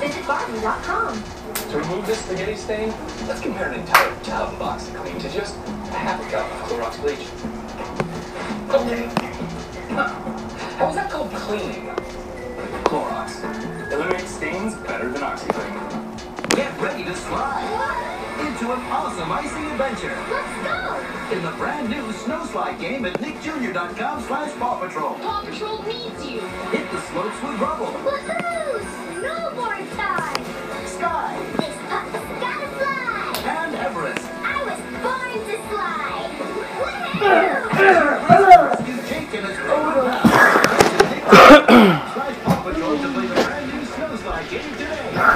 NickJunior.com. To remove this spaghetti stain, let's compare an entire tub box to clean to just a half a cup of Clorox bleach. Okay. Huh. How is that called cleaning? Clorox. Eliminates stains better than OxiClean. Get ready to slide into an awesome icy adventure Let's go! in the brand new Snow Slide game at nickjunior.com slash Paw Patrol. Paw Patrol needs you. Hit the slopes with rubble, Thank you.